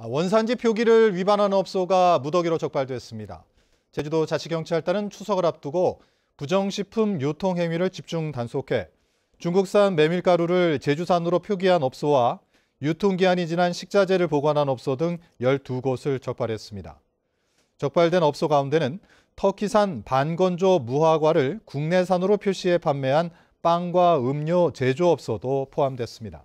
아, 원산지 표기를 위반한 업소가 무더기로 적발됐습니다. 제주도 자치경찰단은 추석을 앞두고 부정식품 유통 행위를 집중 단속해 중국산 메밀가루를 제주산으로 표기한 업소와 유통기한이 지난 식자재를 보관한 업소 등 12곳을 적발했습니다. 적발된 업소 가운데는 터키산 반건조 무화과를 국내산으로 표시해 판매한 빵과 음료 제조업소도 포함됐습니다.